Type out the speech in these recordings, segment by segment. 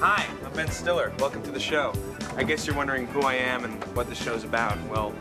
Hi, I'm Ben Stiller. Welcome to the show. I guess you're wondering who I am and what the show's about. Well,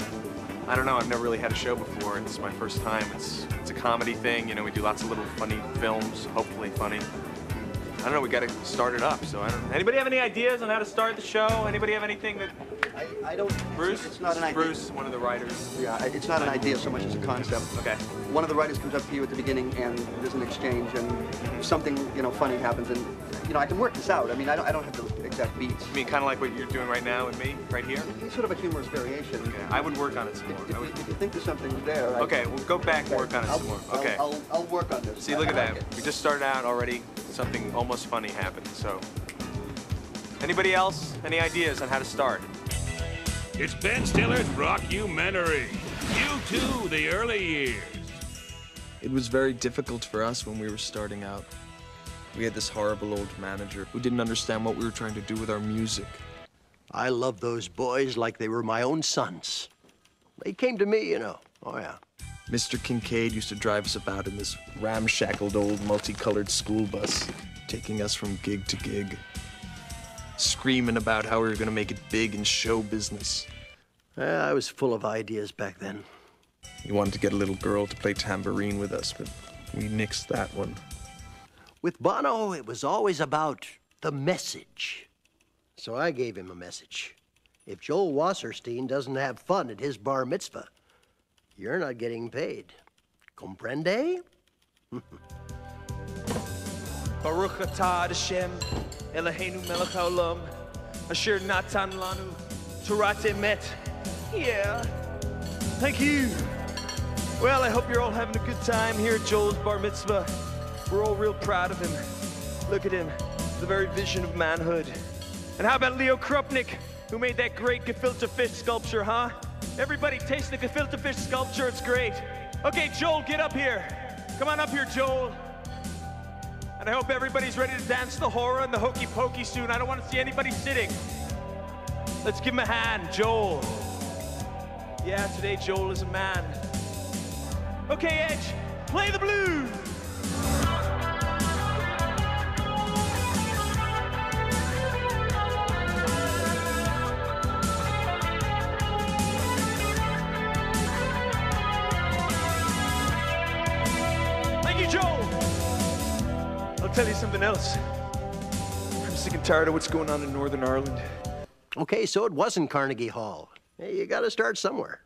I don't know. I've never really had a show before. It's my first time. It's it's a comedy thing. You know, we do lots of little funny films, hopefully funny. I don't know. We got to start it up. So I don't. Anybody have any ideas on how to start the show? Anybody have anything that? I, I don't. Bruce. It's not an idea. Bruce, one of the writers. Yeah, it's not an idea so much as a concept. Okay. One of the writers comes up to you at the beginning, and there's an exchange, and something you know funny happens, and you know I can work this out. I mean, I don't, I don't have the exact beats. I mean, kind of like what you're doing right now with me, right here. It's sort of a humorous variation. Okay. I would work on it some more. If, I would- if, if you think there's something there. I- Okay, we'll go back and work on it I'll- some more. I'll- Okay. I'll, I'll, work on this. See, I- look at that. like. We just started out already. Something almost funny happened. So, anybody else? Any ideas on how to start? It's Ben Stiller's Rockumentary. U2, the early years. It was very difficult for us when we were starting out. We had this horrible old manager who didn't understand what we were trying to do with our music. I loved those boys like they were my own sons. They came to me, you know. Oh, yeah. Mr. Kincaid used to drive us about in this ramshackled old multicolored school bus, taking us from gig to gig, screaming about how we were going to make it big in show business. Yeah, I was full of ideas back then. He wanted to get a little girl to play tambourine with us, but we nixed that one. With Bono, it was always about the message. So I gave him a message. If Joel Wasserstein doesn't have fun at his bar mitzvah, you're not getting paid. Comprende? Baruch atah Hashem, Eloheinu melech haolam, asher natan lanu Torah met. Yeah. Thank you. Well, I hope you're all having a good time here at Joel's bar mitzvah. We're all real proud of him. Look at him, the very vision of manhood. And how about Leo Krupnik, who made that great gefilte fish sculpture, huh? Everybody taste the gefilte fish sculpture, it's great. Okay, Joel, get up here. Come on up here, Joel. And I hope everybody's ready to dance the hora and the hokey pokey soon. I don't want to see anybody sitting. Let's give him a hand, Joel. Yeah, today Joel is a man. Okay, Edge, play the blues. Else. I'm sick and tired of what's going on in Northern Ireland. Okay, so it wasn't Carnegie Hall. Hey, you gotta start somewhere.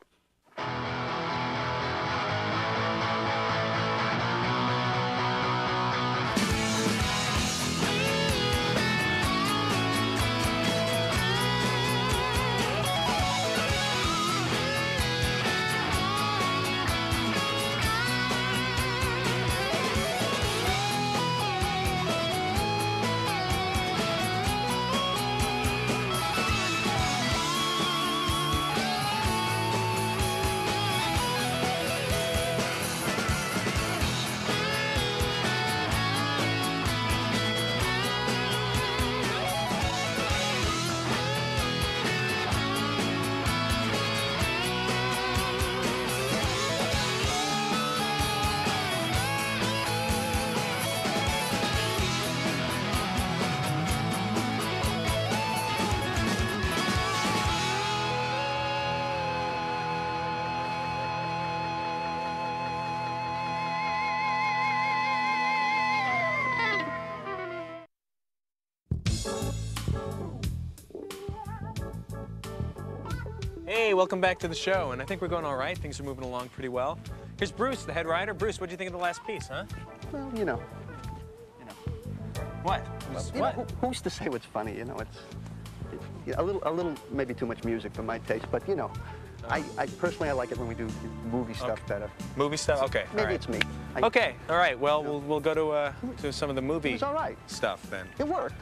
Welcome back to the show. And I think we're going all right. Things are moving along pretty well. Here's Bruce, the head writer. Bruce, what do you think of the last piece, huh? Well, you know. What? Who's- You know, what? who- who's to say what's funny? You know, it's, it's a little, a little, maybe too much music for my taste. But you know, I, I personally I like it when we do movie stuff Okay. better. Movie stuff? Okay. Maybe right. it's me. I, Okay, all right. Well, we'll, we'll go to, uh, to some of the movie was all right. stuff then. It worked.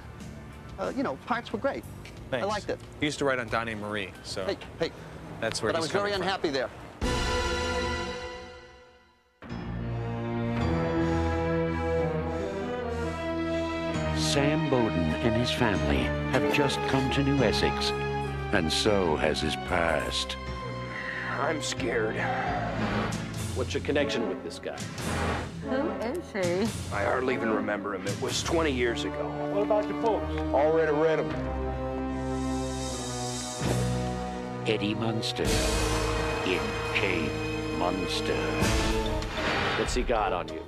Uh, you know, parts were great. Thanks. I liked it. He used to write on Donnie Marie, so Hey, hey. That's where But I was very coming from. unhappy there. Sam Bowden and his family have just come to New Essex, and so has his past. I'm scared. What's your connection with this guy? Who is he? I hardly even remember him. It was 20 years ago. What about your folks? Already read them. Eddie Munster in Cape Munster. What's he got on you?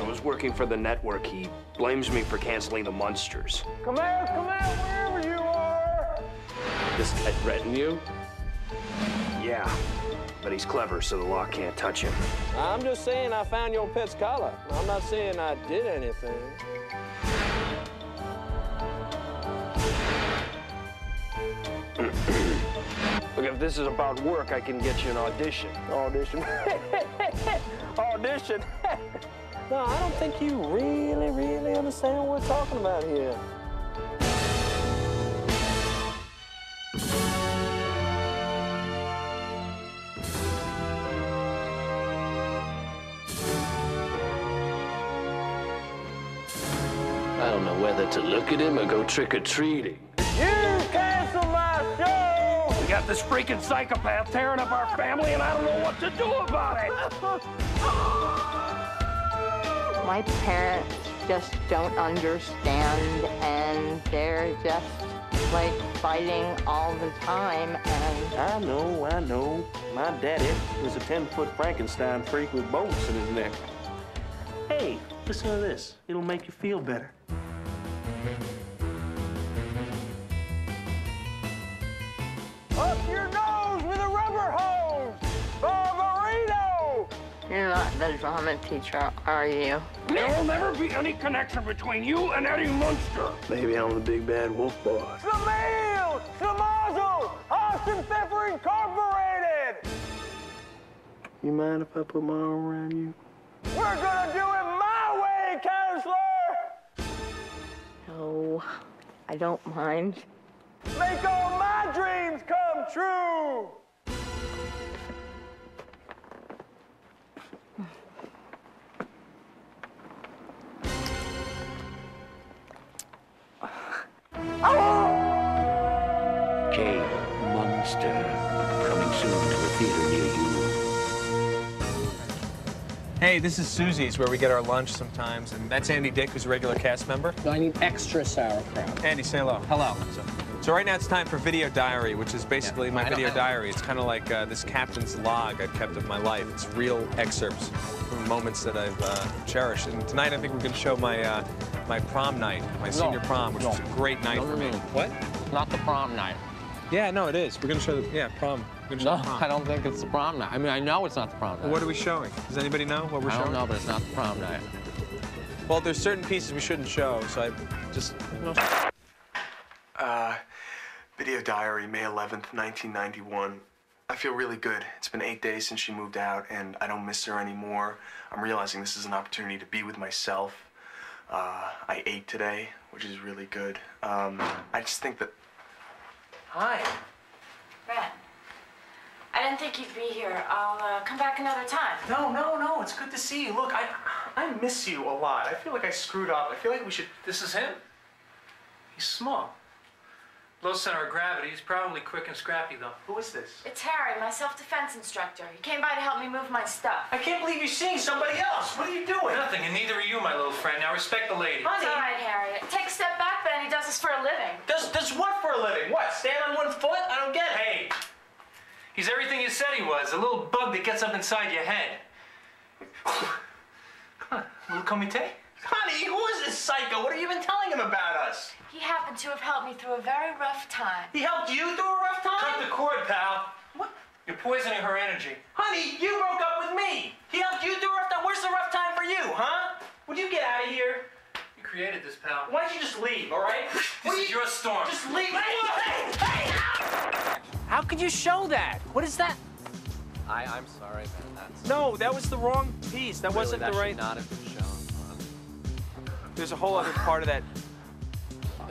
I was working for the network. He blames me for canceling the Munsters. Come out, come out, wherever you are! This guy threatened you? Yeah, but he's clever, so the law can't touch him. I'm just saying I found your pet's collar. I'm not saying I did anything. Look, if this is about work, I can get you an audition. Audition. Audition. no, I don't think you really, really understand what we're talking about here. I don't know whether to look at him or go trick-or-treating. You got this freaking psychopath tearing up our family, and I don't know what to do about it. My parents just don't understand, and they're just like fighting all the time. And I know, I know. My daddy was a 10-foot Frankenstein freak with bolts in his neck. Hey, listen to this. It'll make you feel better. You're the drama teacher, are you? There will never be any connection between you and Eddie Munster. Maybe I'm the big bad wolf boss. Samail! Samazo! Austin Pepper Incorporated! You mind if I put my arm around you? We're gonna do it my way, counselor! No, I don't mind. Make all my dreams come true! Hey, this is Susie's, where we get our lunch sometimes, and that's Andy Dick, who's a regular cast member. I need extra sauerkraut. Andy, say hello. Hello. So, so right now it's time for Video Diary, which is basically my I video diary. It's kind of like uh, this captain's log I've kept of my life. It's real excerpts from moments that I've uh, cherished. And tonight I think we're going to show my uh, my prom night, my senior prom, which no. was a great night No, for no, me. no. What? Not the prom night. Yeah, no, it is. We're going to show the yeah prom. We're gonna show No, the prom. I don't think it's the prom night. I mean, I know it's not the prom night. What are we showing? Does anybody know what we're I showing? don't know, but it's not the prom night. Well, there's certain pieces we shouldn't show, so I just. Uh, video diary, May 11th, 1991. I feel really good. It's been eight days since she moved out, and I don't miss her anymore. I'm realizing this is an opportunity to be with myself. Uh, I ate today, which is really good. Um, I just think that. Hi. Brett, I didn't think you'd be here. I'll uh, come back another time. No, no, no. It's good to see you. Look, I, I miss you a lot. I feel like I screwed up. I feel like we should. This is him. He's small. Low center of gravity. He's probably quick and scrappy, though. Who is this? It's Harry, my self-defense instructor. He came by to help me move my stuff. I can't believe you're seeing somebody else. What are you doing? Nothing, and neither are you, my little friend. Now respect the lady. It's all right, Harry. Take a step back, Ben. He does this for a living. Does does what for a living? What? Stand on one foot? I don't get. It. Hey, he's everything you said he was. A little bug that gets up inside your head. Huh, little comité? Honey, who is this psycho? What have you been telling him about us? He happened to have helped me through a very rough time. He helped you through a rough time? Cut the cord, pal. What? You're poisoning her energy. Honey, you broke up with me. He helped you through a rough time. Where's the rough time for you, huh? Would you get out of here? You created this, pal. Why don't you just leave, all right? This is your storm. Just leave. Hey, hey, hey! How could you show that? What is that? I, I'm sorry, man. That's No, that was the wrong piece. That wasn't that the right. should not have been shown. There's a whole other part of that.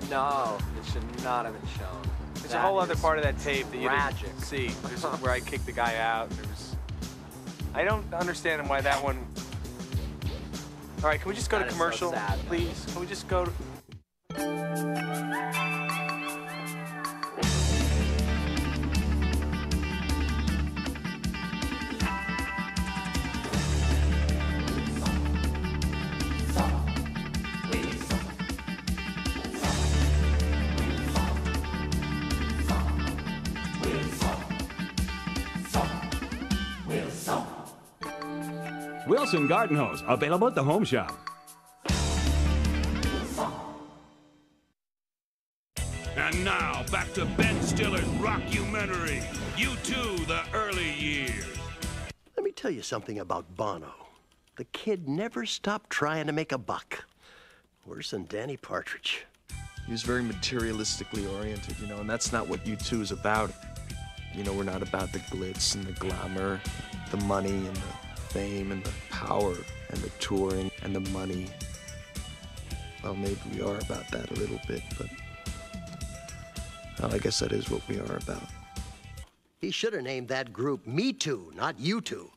No, it should not have been shown. There's a whole other part of that tape that you tragic. didn't see. There's where I kicked the guy out. There was. I don't understand why that one. All right, can we just go That to is so commercial, please? Can we just go to? Wilson Garden Hose, available at the Home Shop. And now, back to Ben Stiller's rockumentary, U2, the early years. Let me tell you something about Bono. The kid never stopped trying to make a buck. Worse than Danny Partridge. He was very materialistically oriented, you know, and that's not what U2 is about. You know, we're not about the glitz and the glamour, the money and the fame and the power and the touring and the money. Well, maybe we are about that a little bit, but well, I guess that is what we are about. He should have named that group Me Too, not You Two.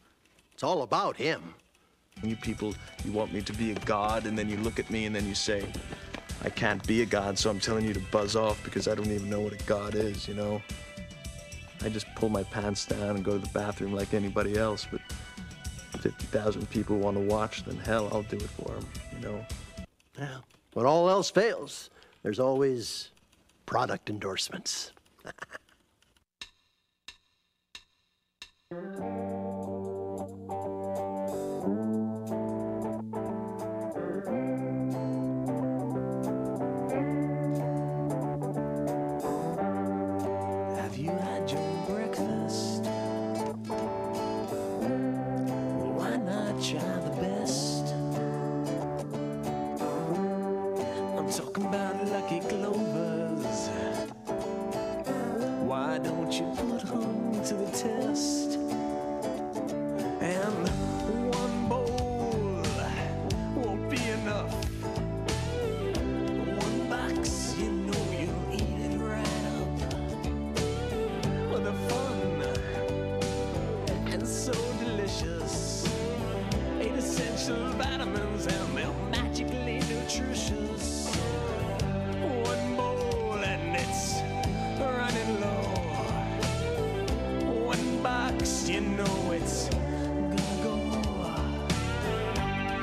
It's all about him. You people, you want me to be a god, and then you look at me and then you say, I can't be a god, so I'm telling you to buzz off because I don't even know what a god is, you know? I just pull my pants down and go to the bathroom like anybody else, but 50,000 people want to watch, then hell, I'll do it for them, you know? Yeah. When all else fails, there's always product endorsements.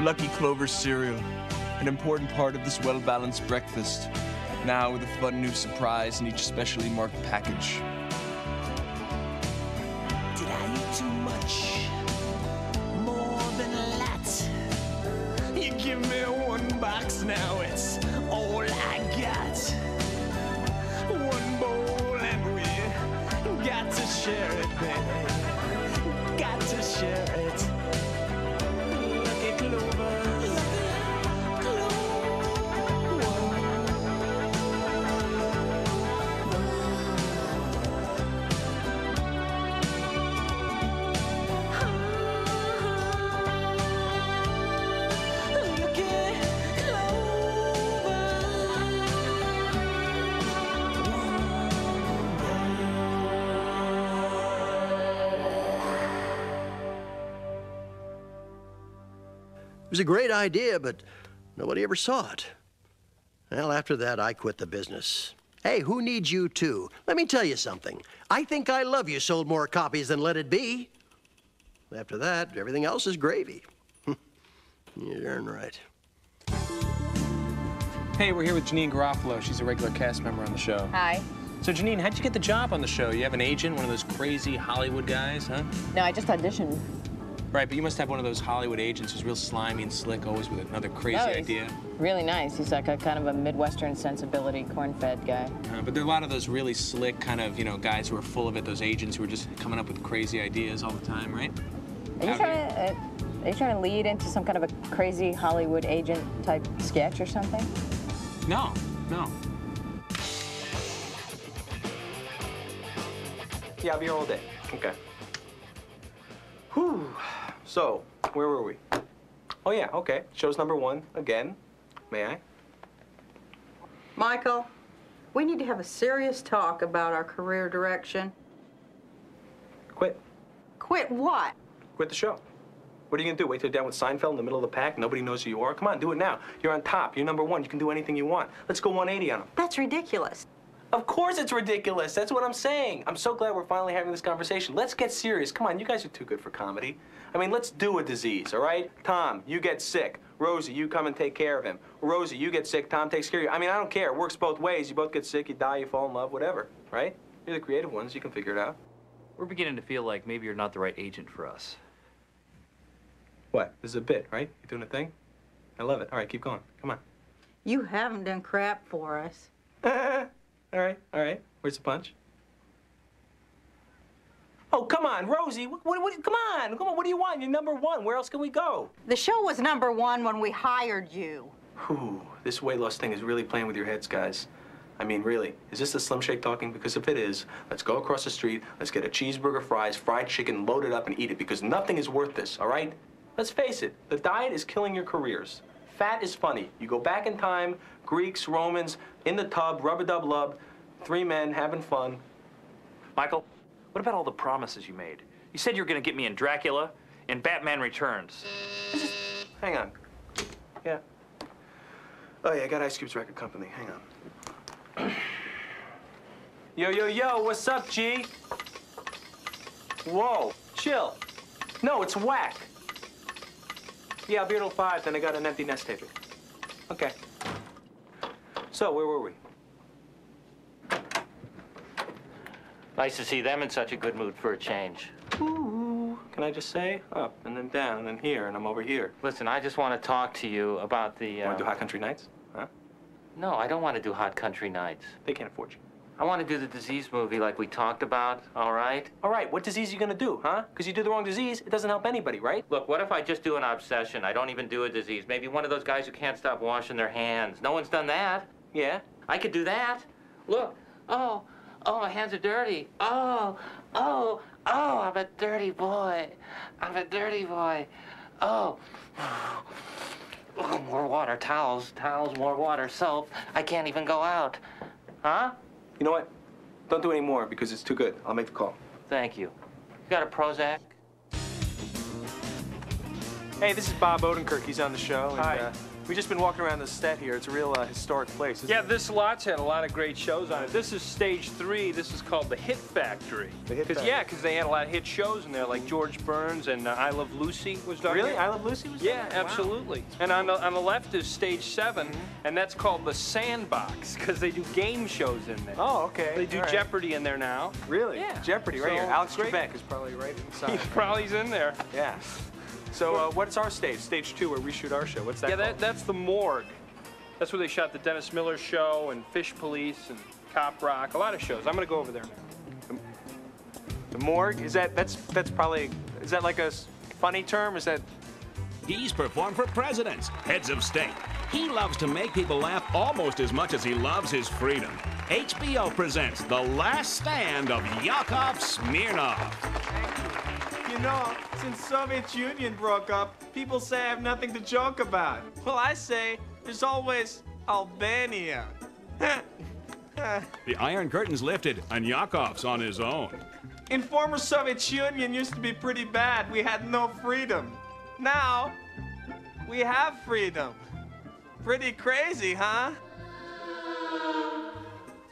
Lucky Clover cereal, an important part of this well balanced breakfast. Now with a fun new surprise in each specially marked package. Did I eat too much? More than a lot. You give me one box now, it's all I got. One bowl and we got to share it, baby. Got to share it. A great idea, but nobody ever saw it. Well, after that, I quit the business. Hey, who needs you too? Let me tell you something. I think I Love You sold more copies than Let It Be. After that, everything else is gravy. You're darn right. Hey, we're here with Janeane Garofalo. She's a regular cast member on the show. Hi. So, Janeane, how'd you get the job on the show? You have an agent, one of those crazy Hollywood guys, huh? No, I just auditioned. Right, but you must have one of those Hollywood agents who's real slimy and slick, always with another crazy No, idea. Really nice. He's like a kind of a Midwestern sensibility, corn-fed guy. Uh, but there are a lot of those really slick kind of, you know, guys who are full of it, those agents who are just coming up with crazy ideas all the time, right? Are you Out trying to, uh, are you trying to lead into some kind of a crazy Hollywood agent type sketch or something? No, no. Yeah, I'll be here all day. Okay. Whew. So, where were we? Oh, yeah, okay. Show's number one, again. May I? Michael, we need to have a serious talk about our career direction. Quit. Quit what? Quit the show. What are you gonna do? Wait till you're down with Seinfeld in the middle of the pack? Nobody knows who you are? Come on, do it now. You're on top. You're number one. You can do anything you want. Let's go 180 on them. That's ridiculous. Of course it's ridiculous. That's what I'm saying. I'm so glad we're finally having this conversation. Let's get serious. Come on, you guys are too good for comedy. I mean, let's do a disease, all right? Tom, you get sick. Rosie, you come and take care of him. Rosie, you get sick. Tom takes care of you. I mean, I don't care. It works both ways. You both get sick, you die, you fall in love, whatever, right? You're the creative ones. You can figure it out. We're beginning to feel like maybe you're not the right agent for us. What? This is a bit, right? You doing a thing? I love it. All right, keep going. Come on. You haven't done crap for us. all right, all right. Where's the punch? Oh, come on, Rosie. What, what, what, come on, come on. What do you want? You're number one. Where else can we go? The show was number one when we hired you. Whew, this weight loss thing is really playing with your heads, guys. I mean, really, is this the Slim Shake talking? Because if it is, let's go across the street, let's get a cheeseburger, fries, fried chicken, load it up, and eat it, because nothing is worth this, all right? Let's face it, the diet is killing your careers. Fat is funny. You go back in time, Greeks, Romans, in the tub, rub-a-dub-lub, three men having fun. Michael, what about all the promises you made? You said you were going to get me in Dracula, in Batman Returns. Hang on. Yeah. Oh, yeah, I got Ice Cube's record company. Hang on. yo, yo, yo, what's up, G? Whoa, chill. No, it's whack. Yeah, I'll be here till 5, then I got an empty nest taker. Okay. So, where were we? Nice to see them in such a good mood for a change. Ooh, can I just say? Up, and then down, and then here, and I'm over here. Listen, I just want to talk to you about the. Uh... Want to do Hot Country Nights? Huh? No, I don't want to do Hot Country Nights. They can't afford you. I want to do the disease movie like we talked about, all right? All right, what disease are you going to do, huh? Because you do the wrong disease, it doesn't help anybody, right? Look, what if I just do an obsession? I don't even do a disease. Maybe one of those guys who can't stop washing their hands. No one's done that. Yeah? I could do that. Look, oh, oh, my hands are dirty. Oh, oh, oh, I'm a dirty boy. I'm a dirty boy. Oh. Oh, more water, towels, towels, more water, soap. I can't even go out. Huh? You know what? Don't do any more because it's too good. I'll make the call. Thank you. You got a Prozac? Hey, this is Bob Odenkirk. He's on the show. And, Hi. Uh, we've just been walking around the set here. It's a real uh, historic place. Yeah, it? this lot's had a lot of great shows on it. This is stage three. This is called the Hit Factory. The Hit Cause, Factory. Yeah, because they had a lot of hit shows in there, like George Burns and uh, I Love Lucy was done Really? here. I Love Lucy was done Yeah? Wow. absolutely. And on the, on the left is stage 7 and that's called the Sandbox, because they do game shows in there. Oh, okay. They do right. Jeopardy in there now. Really? Yeah. Jeopardy, right So, here. Alex. Trebek is probably right inside. He probably's in there. yeah. So, uh, what's our stage? Stage two, where we shoot our show. What's that yeah, called? that, that's the morgue. That's where they shot the Dennis Miller show and Fish Police and Cop Rock. A lot of shows. I'm gonna go over there now. The morgue? Is that that's that's probably is that like a funny term? Is that He's performed for presidents, heads of state. He loves to make people laugh almost as much as he loves his freedom. HBO presents The Last Stand of Yakov Smirnoff. You know, since Soviet Union broke up, people say I have nothing to joke about. Well, I say there's always Albania. The Iron Curtain's lifted, and Yakov's on his own. In former Soviet Union used to be pretty bad. We had no freedom. Now, we have freedom. Pretty crazy, huh?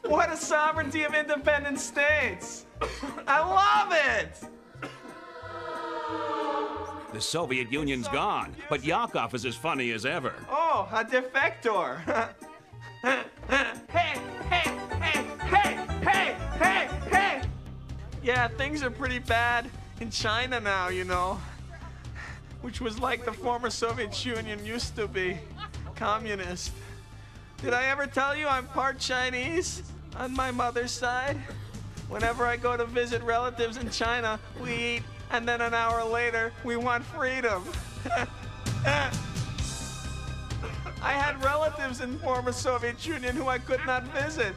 What a sovereignty of independent states! I love it! The Soviet Union's gone, but Yakov is as funny as ever. Oh, a defector. hey, hey, hey, hey, hey, hey, hey! Yeah, things are pretty bad in China now, you know. Which was like the former Soviet Union used to be. Communist. Did I ever tell you I'm part Chinese on my mother's side? Whenever I go to visit relatives in China, we eat, and then an hour later, we want freedom. I had relatives in former Soviet Union who I could not visit.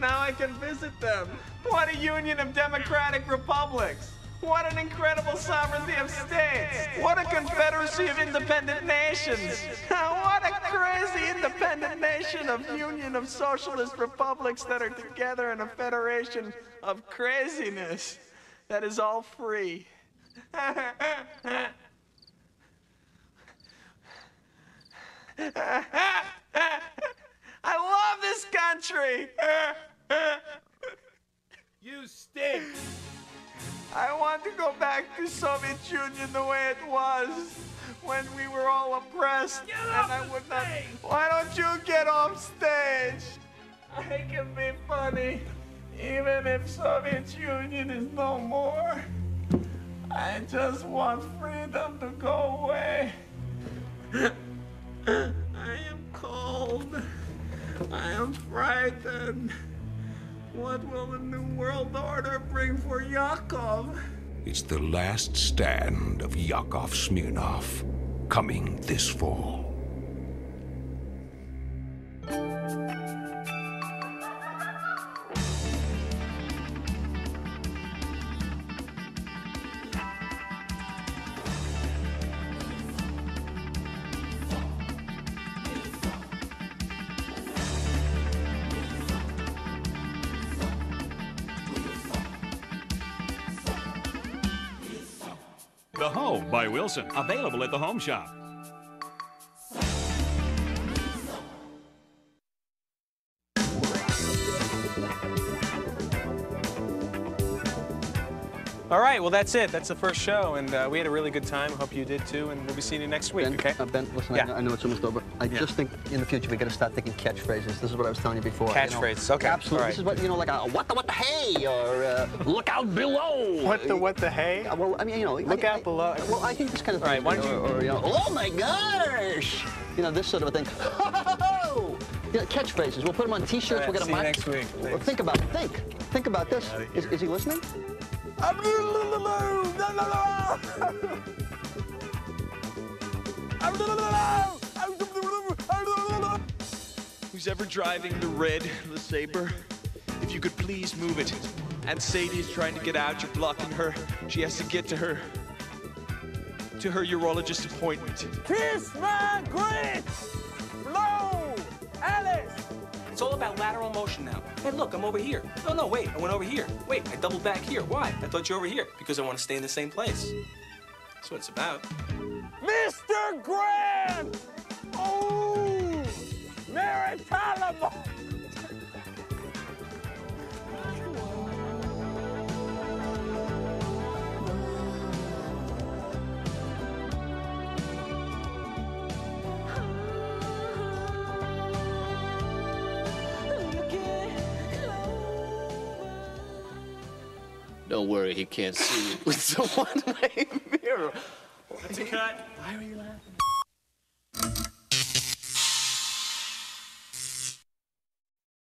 Now I can visit them. What a union of democratic republics. What an incredible sovereignty of states. What a confederacy of independent nations. what a crazy independent nation of union of socialist republics that are together in a federation of craziness that is all free. I love this country. You stink. I want to go back to Soviet Union the way it was when we were all oppressed and I would not. Why don't you get off stage? I can be funny even if Soviet Union is no more. I just want freedom to go away. I am cold. I am frightened. What will the New World Order bring for Yakov? It's the last stand of Yakov Smirnoff, coming this fall. The Hoe by Wilson, available at the Home Shop. Well, that's it. That's the first show, and uh, we had a really good time. Hope you did too, and we'll be seeing you next week, Ben, okay? uh, ben, listen, I, Yeah. know, I know it's almost over. I just think in the future we got to start thinking catchphrases. This is what I was telling you before. you know. Catchphrases, okay, Absolutely. all This is what you know, like a what the what the hey, or uh, look out below. What the what the hey? Uh, Well, I mean, you know, Look I, out below. I, well, I think this kind of. All right, why don't you- Or, or, you know, oh my gosh, you know, this sort of a thing. You know, catchphrases. We'll put them on T-shirts. All right, we'll get see them you on. next week. Well, Thanks. think about it. Think. Think about this. Is, is he listening? Who's ever driving the red LeSabre? If you could please move it. And Sadie's trying to get out. You're blocking her. She has to get to her. To her urologist appointment. Kiss my grits! It's all about lateral motion now. Hey, look, I'm over here. No, no, wait, I went over here. Wait, I doubled back here. Why? I thought you were over here. Because I want to stay in the same place. That's what it's about. Mr. Grant! Oh! Mary Tyler! Don't worry, he can't see you with the one-way mirror. That's a cut. Why are you laughing?